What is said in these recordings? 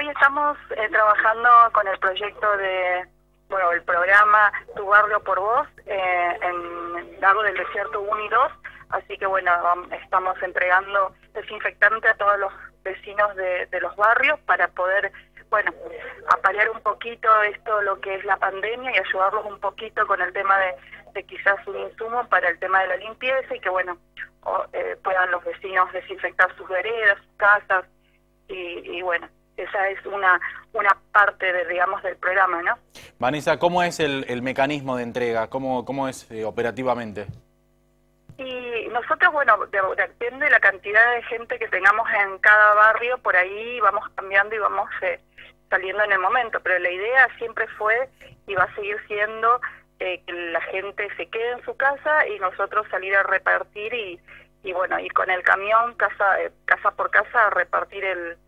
hoy estamos eh, trabajando con el proyecto de, bueno, el programa Tu Barrio por Vos eh, en Lago del Desierto 1 y 2, así que bueno, estamos entregando desinfectante a todos los vecinos de, de los barrios para poder bueno, apalear un poquito esto, lo que es la pandemia y ayudarlos un poquito con el tema de, de quizás un insumo para el tema de la limpieza y que, bueno, eh, puedan los vecinos desinfectar sus veredas, sus casas y, bueno, esa es una, una parte, de, digamos, del programa, ¿no? Vanessa, ¿cómo es el, el mecanismo de entrega? ¿Cómo, cómo es eh, operativamente? Y nosotros, bueno, depende de la cantidad de gente que tengamos en cada barrio, por ahí vamos cambiando y vamos eh, saliendo en el momento, pero la idea siempre fue y va a seguir siendo eh, que la gente se quede en su casa y nosotros salir a repartir y, y bueno, y con el camión casa, eh, casa por casa a repartir el,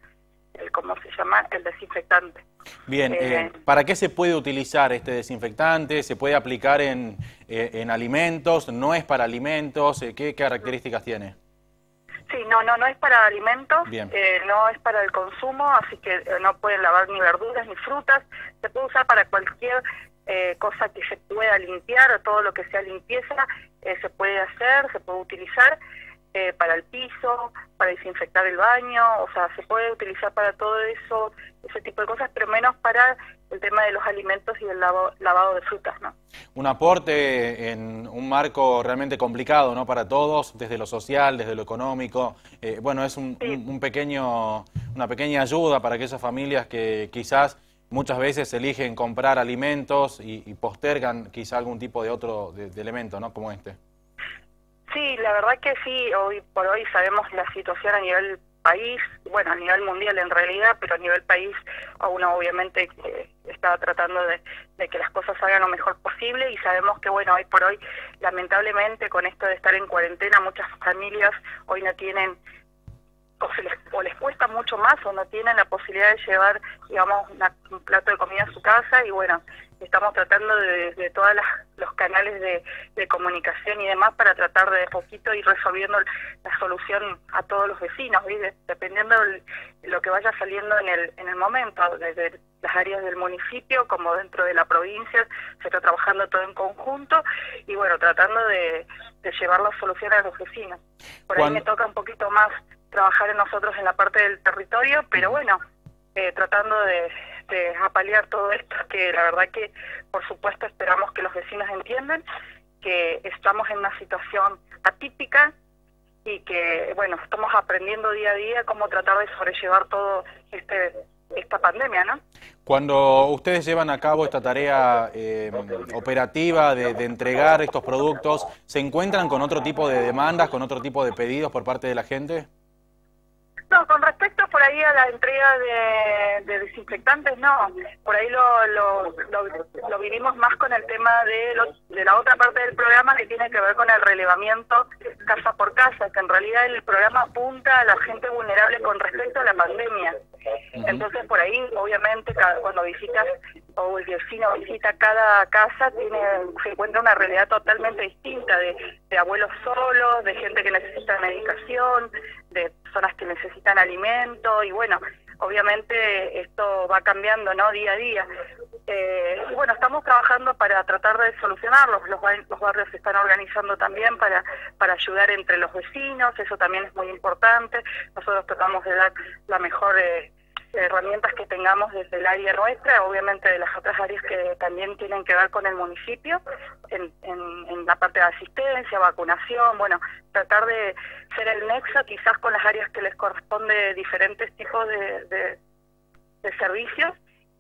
el, ¿cómo se llama? El desinfectante. Bien, eh, ¿para qué se puede utilizar este desinfectante? ¿Se puede aplicar en, en alimentos? ¿No es para alimentos? ¿Qué características tiene? Sí, no, no, no es para alimentos, no es para el consumo, así que no pueden lavar ni verduras ni frutas. Se puede usar para cualquier eh, cosa que se pueda limpiar, todo lo que sea limpieza eh, se puede hacer, se puede utilizar eh, para el piso, para desinfectar el baño, o sea, se puede utilizar para todo eso, ese tipo de cosas, pero menos para el tema de los alimentos y el lavado de frutas, ¿no? Un aporte en un marco realmente complicado, ¿no? Para todos, desde lo social, desde lo económico. bueno, es un, un pequeño, una pequeña ayuda para aquellas familias que quizás muchas veces eligen comprar alimentos y, postergan quizá algún tipo de otro de, elemento, ¿no? Como este. Sí, la verdad que sí, hoy por hoy sabemos la situación a nivel país, bueno, a nivel mundial en realidad, pero a nivel país uno obviamente eh, está tratando de, que las cosas salgan lo mejor posible y sabemos que, bueno, hoy por hoy, lamentablemente con esto de estar en cuarentena, muchas familias hoy no tienen o, se les, o les cuesta mucho más o no tienen la posibilidad de llevar, digamos, un plato de comida a su casa y bueno, estamos tratando de, de todos los canales de, comunicación y demás para tratar de poquito ir resolviendo la solución a todos los vecinos, dependiendo de lo que vaya saliendo en el, en el momento, desde las áreas del municipio como dentro de la provincia, se está trabajando todo en conjunto y bueno, tratando de, llevar la solución a los vecinos. Por ahí me toca un poquito más trabajar en nosotros en la parte del territorio, pero bueno, eh, tratando de, de apalear todo esto, que la verdad que por supuesto esperamos que los vecinos entiendan que estamos en una situación atípica y que bueno, estamos aprendiendo día a día cómo tratar de sobrellevar todo este esta pandemia, ¿no? Cuando ustedes llevan a cabo esta tarea eh, operativa de, de, entregar estos productos, ¿se encuentran con otro tipo de demandas, con otro tipo de pedidos por parte de la gente? No, con respecto por ahí a la entrega de, desinfectantes, no. Por ahí lo, lo, lo, vivimos más con el tema de, de la otra parte del programa que tiene que ver con el relevamiento casa por casa, que en realidad el programa apunta a la gente vulnerable con respecto a la pandemia. Entonces, por ahí, obviamente, cuando visitas o el vecino visita cada casa, tiene se encuentra una realidad totalmente distinta de, de abuelos solos, de gente que necesita medicación, de personas que necesitan alimento y bueno, obviamente esto va cambiando no día a día. Eh, y bueno, estamos trabajando para tratar de solucionarlos. Los, los barrios se están organizando también para, para ayudar entre los vecinos, eso también es muy importante. Nosotros tratamos de dar la mejor... Eh, herramientas que tengamos desde el área nuestra, obviamente de las otras áreas que también tienen que ver con el municipio, en, en, la parte de asistencia, vacunación, bueno, tratar de ser el nexo quizás con las áreas que les corresponde diferentes tipos de, de, servicios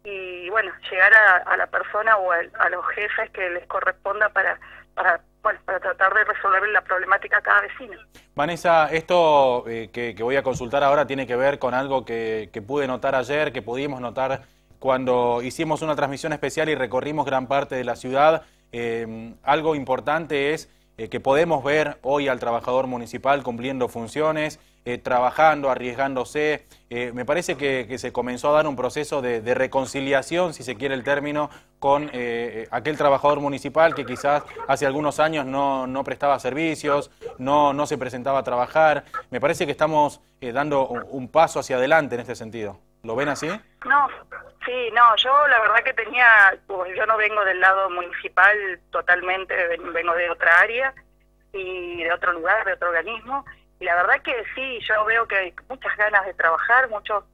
y bueno, llegar a, la persona o a, los jefes que les corresponda para, para bueno, para tratar de resolver la problemática cada vecino. Vanessa, esto eh, que, voy a consultar ahora tiene que ver con algo que, pude notar ayer, que pudimos notar cuando hicimos una transmisión especial y recorrimos gran parte de la ciudad. Eh, algo importante es eh, que podemos ver hoy al trabajador municipal cumpliendo funciones, eh, trabajando, arriesgándose. Eh, me parece que, se comenzó a dar un proceso de, reconciliación, si se quiere el término, con aquel trabajador municipal que quizás hace algunos años no, no prestaba servicios, no, no, se presentaba a trabajar. Me parece que estamos dando un, paso hacia adelante en este sentido. ¿Lo ven así? No, sí, no, yo la verdad que tenía, yo no vengo del lado municipal totalmente, vengo de otra área y de otro lugar, de otro organismo, y la verdad que sí, yo veo que hay muchas ganas de trabajar, muchos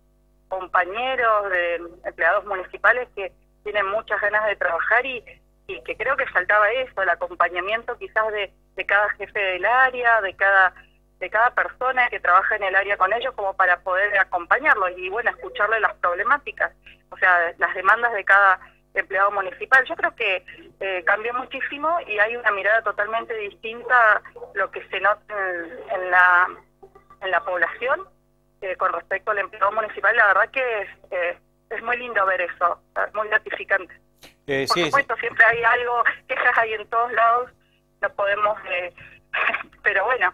compañeros de empleados municipales que tienen muchas ganas de trabajar y, y que creo que faltaba eso, el acompañamiento quizás de, de cada jefe del área, de cada de cada persona que trabaja en el área con ellos como para poder acompañarlos y bueno, escucharle las problemáticas, o sea, las demandas de cada empleado municipal. Yo creo que eh, cambió muchísimo y hay una mirada totalmente distinta lo que se nota en, la, en la población eh, con respecto al empleado municipal. La verdad que es, eh, es muy lindo ver eso, es muy gratificante. Por supuesto, siempre hay algo, quejas hay en todos lados, no podemos, pero bueno,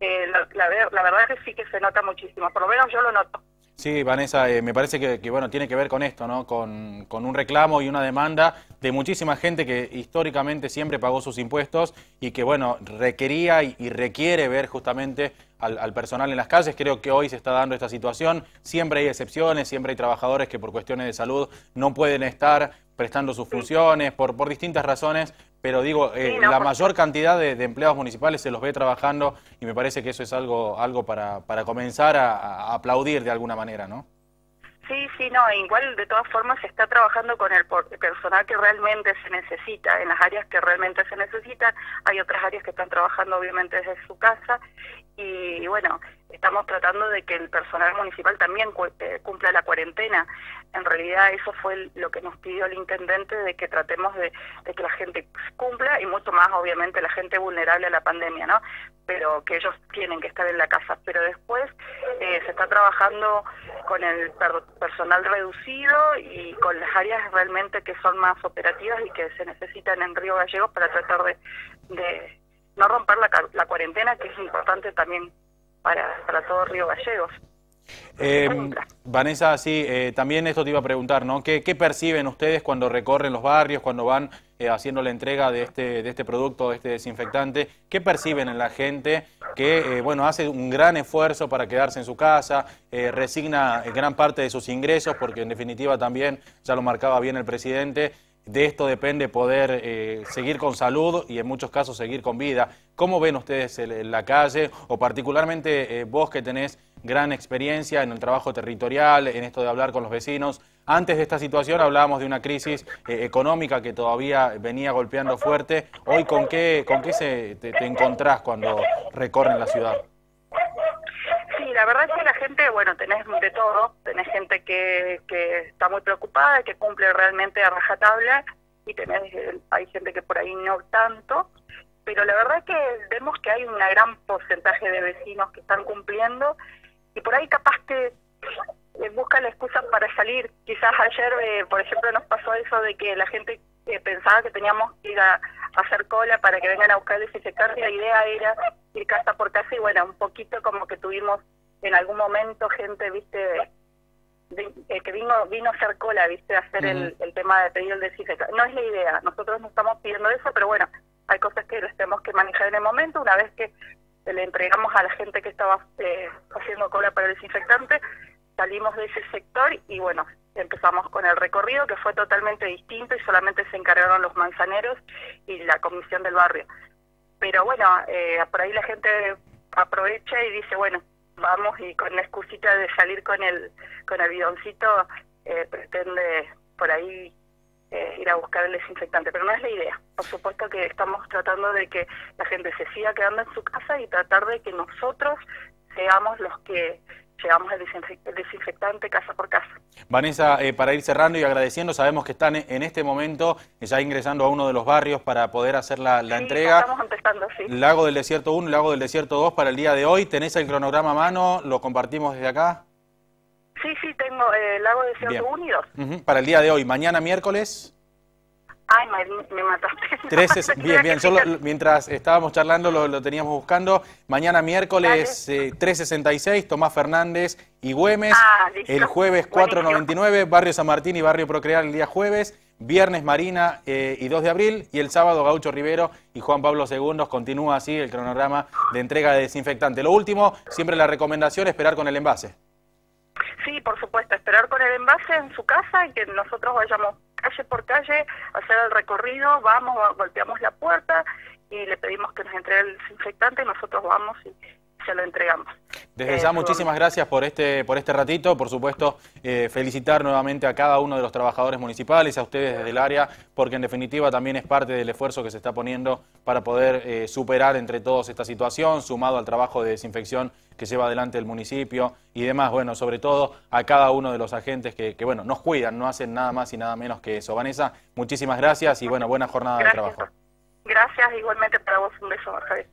la, la, verdad es que sí que se nota muchísimo, por lo menos yo lo noto. Sí, Vanessa, eh, me parece que, bueno tiene que ver con esto, ¿no? Con, un reclamo y una demanda de muchísima gente que históricamente siempre pagó sus impuestos y que bueno requería y, requiere ver justamente al, personal en las calles. Creo que hoy se está dando esta situación. Siempre hay excepciones, siempre hay trabajadores que por cuestiones de salud no pueden estar prestando sus funciones por, por distintas razones, pero digo, eh, la mayor cantidad de, empleados municipales se los ve trabajando y me parece que eso es algo, algo para, para comenzar a, aplaudir de alguna manera, ¿no? Sí, sí, no, igual de todas formas se está trabajando con el personal que realmente se necesita, en las áreas que realmente se necesitan, hay otras áreas que están trabajando obviamente desde su casa y bueno, estamos tratando de que el personal municipal también eh, cumpla la cuarentena. En realidad eso fue lo que nos pidió el intendente, de que tratemos de, que la gente cumpla y mucho más obviamente la gente vulnerable a la pandemia, ¿no? Pero que ellos tienen que estar en la casa. Pero después eh, se está trabajando con el personal reducido y con las áreas realmente que son más operativas y que se necesitan en Río Gallegos para tratar de, de no romper la, la cuarentena, que es importante también para, para todo Río Gallegos. Eh, Vanessa, sí, eh, también esto te iba a preguntar, ¿no? ¿Qué, perciben ustedes cuando recorren los barrios, cuando van eh, haciendo la entrega de este, de este producto, de este desinfectante? ¿Qué perciben en la gente que, bueno, hace un gran esfuerzo para quedarse en su casa, resigna gran parte de sus ingresos, porque en definitiva también, ya lo marcaba bien el presidente, de esto depende poder eh, seguir con salud y en muchos casos seguir con vida. ¿Cómo ven ustedes en la calle o particularmente eh, vos que tenés gran experiencia en el trabajo territorial, en esto de hablar con los vecinos? Antes de esta situación hablábamos de una crisis eh, económica que todavía venía golpeando fuerte. Hoy, ¿con qué, con qué se, te encontrás cuando recorren la ciudad? la verdad es que la bueno, tenés de todo, tenés gente que, que está muy preocupada, que cumple realmente a rajatabla, y tenés, hay gente que por ahí no tanto, pero la verdad es que vemos que hay un gran porcentaje de vecinos que están cumpliendo, y por ahí capaz que eh, buscan la excusa para salir. Quizás ayer, eh, por ejemplo, nos pasó eso de que la gente eh, pensaba que teníamos que ir a, hacer cola para que vengan a buscar desinfectante, la idea era ir casa por casa y bueno, un poquito como que tuvimos en algún momento gente, viste, eh, que vino vino a hacer cola, viste, a hacer el, el, tema de pedir el desinfectante. No es la idea, nosotros no estamos pidiendo eso, pero bueno, hay cosas que les tenemos que manejar en el momento. Una vez que le entregamos a la gente que estaba eh, haciendo cola para el desinfectante, salimos de ese sector y bueno, empezamos con el recorrido que fue totalmente distinto y solamente se encargaron los manzaneros y la comisión del barrio. Pero bueno, eh, por ahí la gente aprovecha y dice, bueno, vamos y con la excusita de salir con el con el bidoncito eh, pretende por ahí eh, ir a buscar el desinfectante, pero no es la idea. Por supuesto que estamos tratando de que la gente se siga quedando en su casa y tratar de que nosotros seamos los que llevamos el, desinfectante casa por casa. Vanessa, eh, para ir cerrando y agradeciendo, sabemos que están en este momento ya ingresando a uno de los barrios para poder hacer la, la entrega. Estamos empezando, sí. Lago del Desierto 1, Lago del Desierto 2 para el día de hoy. ¿Tenés el cronograma a mano? ¿Lo compartimos desde acá? Sí, sí, tengo el Lago del Desierto 1 y 2. Para el día de hoy, mañana miércoles. Ay, me, mataste. bien, bien. Solo mientras estábamos charlando lo, teníamos buscando. Mañana miércoles 366, eh, Tomás Fernández y Güemes. Ah, el jueves 499, Barrio San Martín y Barrio Procrear el día jueves. Viernes Marina eh, y 2 de abril. Y el sábado Gaucho Rivero y Juan Pablo II. Continúa así el cronograma de entrega de desinfectante. Lo último, siempre la recomendación, esperar con el envase. Sí, por supuesto, esperar con el envase en su casa y que nosotros vayamos calle por calle hacer el recorrido, vamos, golpeamos la puerta y le pedimos que nos entregue el desinfectante y nosotros vamos y se lo entregamos. Desde ya muchísimas gracias por este, por este ratito, por supuesto eh, felicitar nuevamente a cada uno de los trabajadores municipales, a ustedes desde el área, porque en definitiva también es parte del esfuerzo que se está poniendo para poder eh, superar entre todos esta situación, sumado al trabajo de desinfección que lleva adelante el municipio y demás, bueno, sobre todo a cada uno de los agentes que, bueno, nos cuidan, no hacen nada más y nada menos que eso. Vanessa, muchísimas gracias y bueno, buena jornada de trabajo. Gracias, igualmente para vos un beso, Javier.